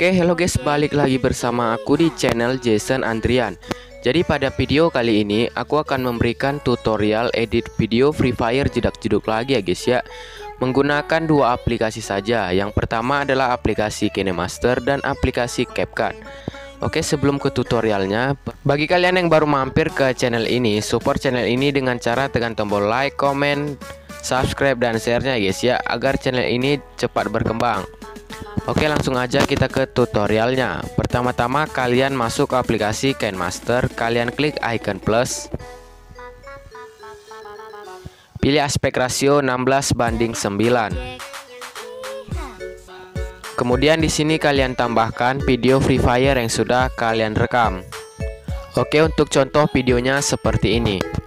Oke, hello guys, balik lagi bersama aku di channel Jason Andrian. Jadi pada video kali ini aku akan memberikan tutorial edit video Free Fire jedak jeduk lagi ya guys ya. Menggunakan dua aplikasi saja. Yang pertama adalah aplikasi KineMaster dan aplikasi CapCut. Oke, sebelum ke tutorialnya, bagi kalian yang baru mampir ke channel ini, support channel ini dengan cara tekan tombol like, comment, subscribe dan share-nya guys ya agar channel ini cepat berkembang. Oke langsung aja kita ke tutorialnya. Pertama-tama kalian masuk ke aplikasi KineMaster Kalian klik icon plus. Pilih aspek rasio 16 banding 9 Kemudian di sini kalian tambahkan video Free Fire yang sudah kalian rekam. Oke untuk contoh videonya seperti ini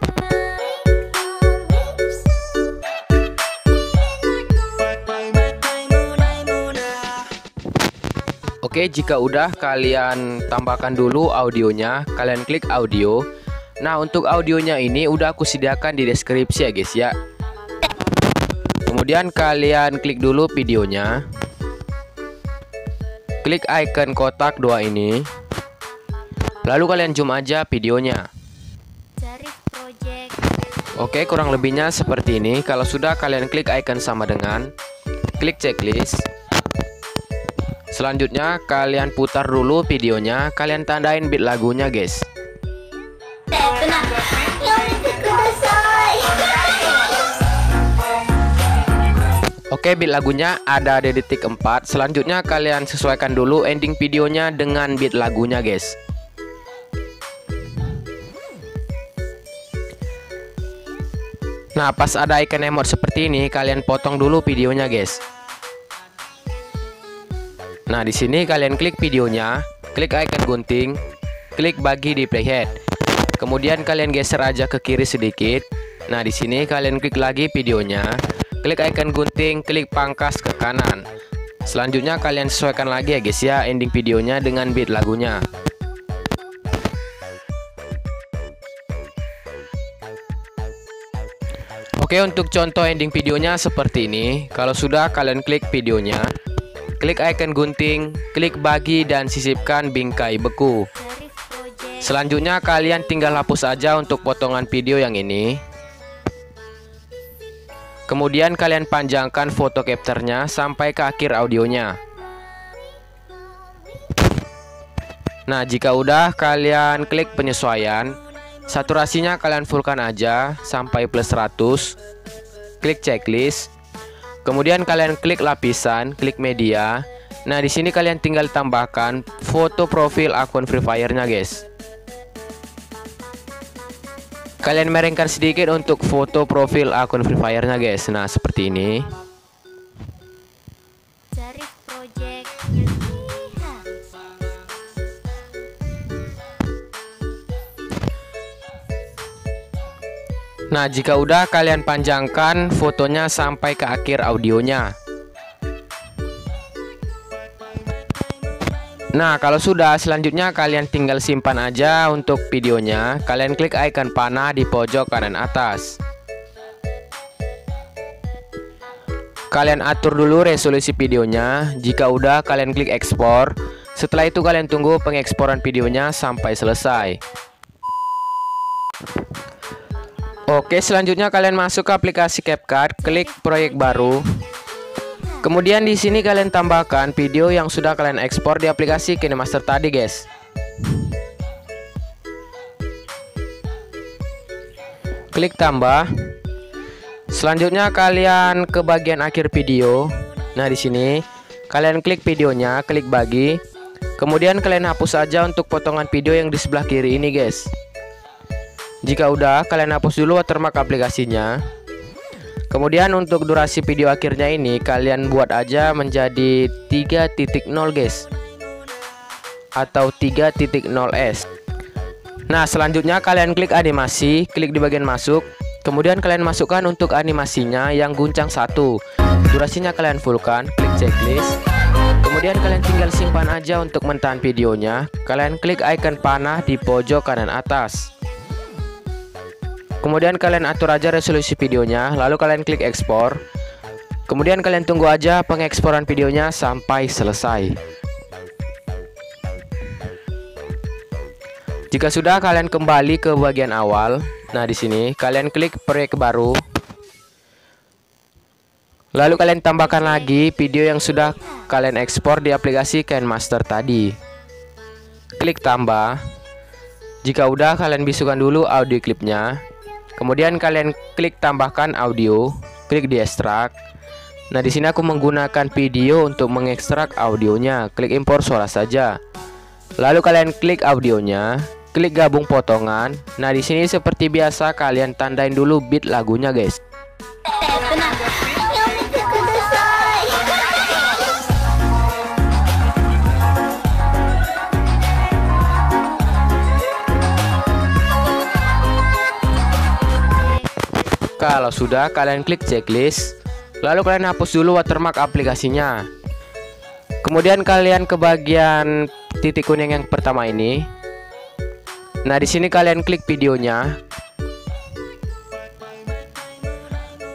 Oke, jika udah kalian tambahkan dulu audionya, kalian klik audio. Nah, untuk audionya ini udah aku sediakan di deskripsi ya, guys ya. Kemudian kalian klik dulu videonya. Klik icon kotak dua ini. Lalu kalian zoom aja videonya. Oke, kurang lebihnya seperti ini. Kalau sudah kalian klik icon sama dengan klik checklist. Selanjutnya kalian putar dulu videonya, kalian tandain beat lagunya guys. Oke beat lagunya ada di detik 4 Selanjutnya kalian sesuaikan dulu ending videonya dengan beat lagunya guys. Nah pas ada icon emote seperti ini kalian potong dulu videonya guys Nah, di sini kalian klik videonya, klik icon gunting, klik bagi di playhead. Kemudian kalian geser aja ke kiri sedikit. Nah, di sini kalian klik lagi videonya, klik icon gunting, klik pangkas ke kanan. Selanjutnya kalian sesuaikan lagi ya guys ya ending videonya dengan beat lagunya. Oke untuk contoh ending videonya seperti ini Kalau sudah kalian klik videonya Klik icon gunting, klik bagi dan sisipkan bingkai beku. Selanjutnya kalian tinggal hapus saja untuk potongan video yang ini. Kemudian kalian panjangkan foto capture-nya sampai ke akhir audionya. Nah, jika udah kalian klik penyesuaian, saturasinya kalian fullkan aja sampai plus 100. Klik checklist. Kemudian kalian klik lapisan, klik media. Nah, di sini kalian tinggal tambahkan foto profil akun Free Fire-nya, guys. Kalian merengkan sedikit untuk foto profil akun Free Fire-nya, guys. Nah, seperti ini. Nah, jika udah kalian panjangkan fotonya sampai ke akhir audionya. Nah, kalau sudah selanjutnya kalian tinggal simpan aja untuk videonya. Kalian klik icon panah di pojok kanan atas. Kalian atur dulu resolusi videonya. Jika udah kalian klik ekspor. Setelah itu kalian tunggu pengeksporan videonya sampai selesai. Oke, selanjutnya kalian masuk ke aplikasi CapCut, klik proyek baru. Kemudian di sini kalian tambahkan video yang sudah kalian ekspor di aplikasi KineMaster tadi, guys. Klik tambah. Selanjutnya kalian ke bagian akhir video. Nah, di sini kalian klik videonya, klik bagi. Kemudian kalian hapus saja untuk potongan video yang di sebelah kiri ini, guys. Jika udah, kalian hapus dulu watermark aplikasinya. Kemudian untuk durasi video akhirnya ini kalian buat aja menjadi 3.0 guys. Atau 3.0s. Nah, selanjutnya kalian klik animasi, klik di bagian masuk. Kemudian kalian masukkan untuk animasinya yang guncang satu. Durasinya kalian fullkan, klik checklist. Kemudian kalian tinggal simpan aja untuk mentahan videonya. Kalian klik icon panah di pojok kanan atas. Kemudian kalian atur aja resolusi videonya, lalu kalian klik ekspor. Kemudian kalian tunggu aja pengeksporan videonya sampai selesai. Jika sudah kalian kembali ke bagian awal. Nah, di sini kalian klik proyek baru. Lalu kalian tambahkan lagi video yang sudah kalian ekspor di aplikasi KineMaster tadi. Klik tambah. Jika udah kalian bisukan dulu audio klipnya. Kemudian kalian klik tambahkan audio, klik di ekstrak. Nah, di sini aku menggunakan video untuk mengekstrak audionya. Klik impor suara saja. Lalu kalian klik audionya, klik gabung potongan. Nah, di sini seperti biasa kalian tandain dulu beat lagunya, guys. Kalau sudah, kalian klik checklist. Lalu kalian hapus dulu watermark aplikasinya. Kemudian kalian ke bagian titik kuning yang pertama ini. Nah, di sini kalian klik videonya.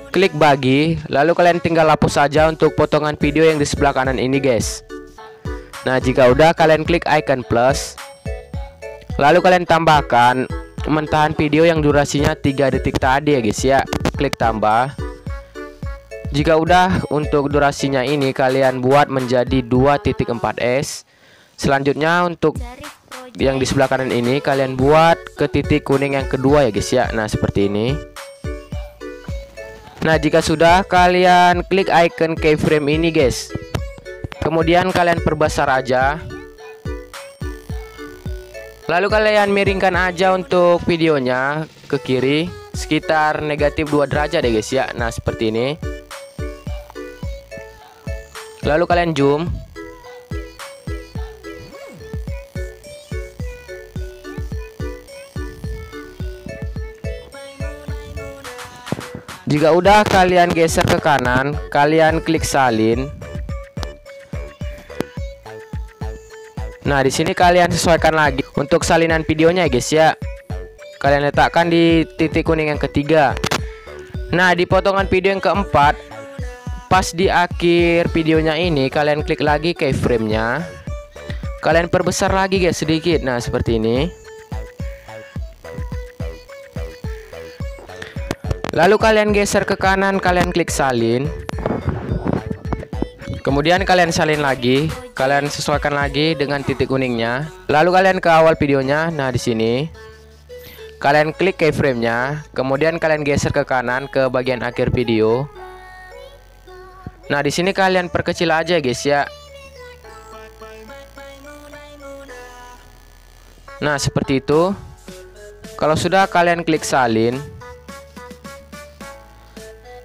Klik bagi, lalu kalian tinggal hapus saja untuk potongan video yang di sebelah kanan ini, guys. Nah, jika udah kalian klik icon plus. Lalu kalian tambahkan mentahan video yang durasinya 3 detik tadi ya, guys ya. Klik tambah. Jika udah untuk durasinya ini kalian buat menjadi 2.4s. Selanjutnya untuk yang di sebelah kanan ini kalian buat ke titik kuning yang kedua ya guys ya. Nah, seperti ini. Nah, jika sudah kalian klik icon keyframe ini guys. Kemudian kalian perbesar aja. Lalu kalian miringkan aja untuk videonya ke kiri sekitar negatif 2 derajat ya guys ya. Nah, seperti ini. Lalu kalian zoom. Jika udah kalian geser ke kanan, kalian klik salin. Nah, di sini kalian sesuaikan lagi untuk salinan videonya ya guys ya. Kalian letakkan di titik kuning yang ketiga. Nah, di potongan video yang keempat pas di akhir videonya ini kalian klik lagi keyframe-nya. Kalian perbesar lagi guys sedikit. Nah seperti ini. Lalu kalian geser ke kanan kalian klik salin. Kemudian kalian salin lagi. Kalian sesuaikan lagi dengan titik kuningnya. Lalu kalian ke awal videonya. Nah di sini kalian klik keyframe-nya kemudian kalian geser ke kanan ke bagian akhir video Nah, di sini kalian perkecil aja, guys ya. Nah, seperti itu. Kalau sudah kalian klik salin,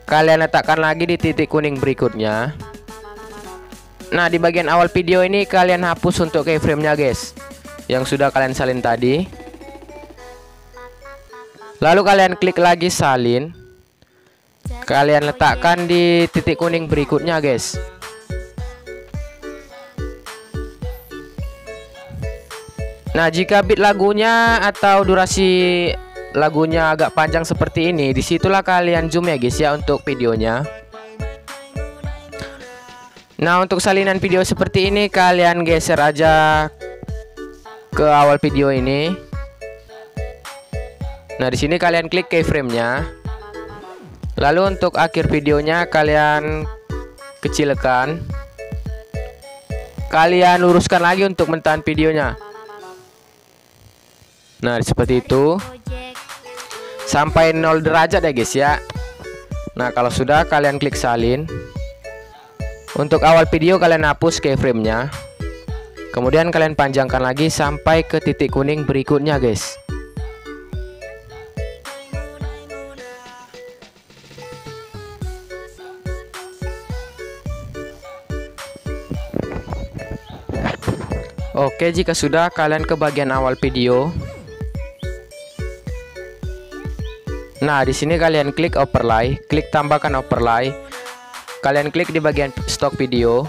kalian letakkan lagi di titik kuning berikutnya. Nah, di bagian awal video ini kalian hapus untuk keyframe-nya, guys. Yang sudah kalian salin tadi. Lalu kalian klik lagi salin. Kalian letakkan di titik kuning berikutnya guys. Nah jika beat lagunya atau durasi lagunya agak panjang seperti ini di situlah kalian zoom ya guys ya untuk videonya. Nah untuk salinan video seperti ini kalian geser aja ke awal video ini Nah di sini kalian klik keyframe-nya Lalu untuk akhir videonya kalian kecilkan. Kalian luruskan lagi untuk mentahan videonya. Nah, seperti itu. Sampai 0 derajat ya guys ya. Nah, kalau sudah kalian klik salin. Untuk awal video kalian hapus keyframe-nya. Kemudian kalian panjangkan lagi sampai ke titik kuning berikutnya guys. Oke, jika sudah kalian ke bagian awal video. Nah, di sini kalian klik overlay, klik tambahkan overlay. Kalian klik di bagian stok video.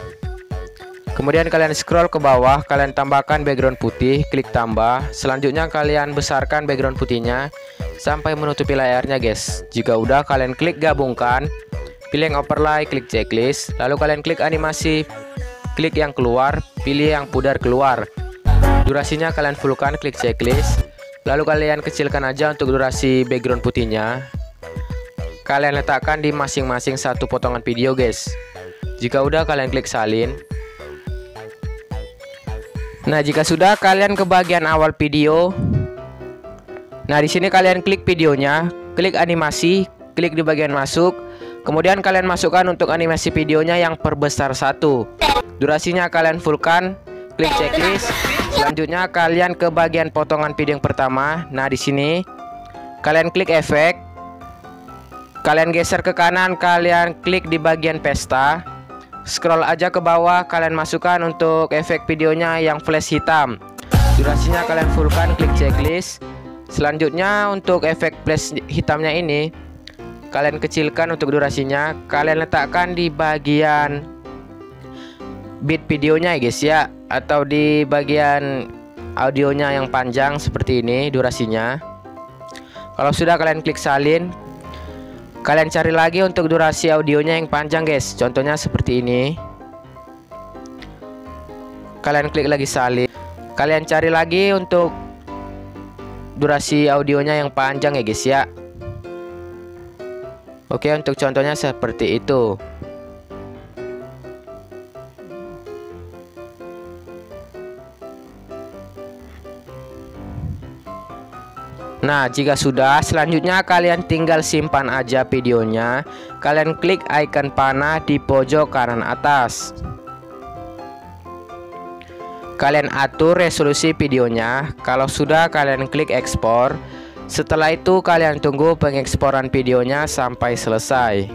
Kemudian kalian scroll ke bawah, kalian tambahkan background putih, klik tambah. Selanjutnya kalian besarkan background putihnya sampai menutupi layarnya, guys. Jika udah, kalian klik gabungkan, pilih yang overlay, klik checklist, lalu kalian klik animasi klik yang keluar, pilih yang pudar keluar. Durasinya kalian fullkan, klik checklist. Lalu kalian kecilkan aja untuk durasi background putihnya. Kalian letakkan di masing-masing satu potongan video, guys. Jika udah kalian klik salin. Nah, jika sudah kalian ke bagian awal video. Nah, di sini kalian klik videonya, klik animasi, klik di bagian masuk. Kemudian kalian masukkan untuk animasi videonya yang perbesar satu. Durasinya kalian fullkan, klik checklist. Selanjutnya kalian ke bagian potongan video yang pertama. Nah, di sini kalian klik efek. Kalian geser ke kanan, kalian klik di bagian pesta. Scroll aja ke bawah, kalian masukkan untuk efek videonya yang flash hitam. Durasinya kalian fullkan, klik checklist. Selanjutnya untuk efek flash hitamnya ini kalian kecilkan untuk durasinya. Kalian letakkan di bagian bit videonya ya guys ya. Atau di bagian audionya yang panjang seperti ini durasinya. Kalau sudah kalian klik salin. Kalian cari lagi untuk durasi audionya yang panjang guys. Contohnya seperti ini. Kalian klik lagi salin. Kalian cari lagi untuk durasi audionya yang panjang ya guys ya. Oke untuk contohnya seperti itu Nah, jika sudah, selanjutnya kalian tinggal simpan aja videonya. Kalian klik icon panah di pojok kanan atas. Kalian atur resolusi videonya. Kalau sudah, kalian klik ekspor. Setelah itu, kalian tunggu pengeksporan videonya sampai selesai.